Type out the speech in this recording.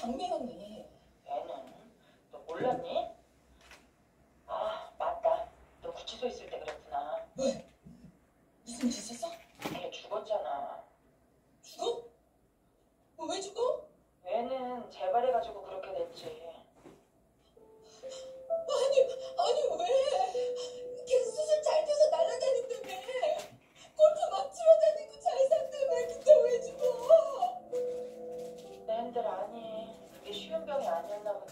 정미은이 애는 네, 네, 네. 너 몰랐니? 아 맞다 너 구치소 있을 때 그랬구나 왜? 무슨 일 있었어? 걔 죽었잖아 죽어? 뭐 왜 죽어? 애는 재발해가지고 그렇게 됐지 아니 아니 왜? 걔 수술 잘 돼서 날아다닌다며 골프 막 치러 다니고 잘 산다며 근데 왜 죽어? 내 낸들 아니 환경이 아니었나 보네.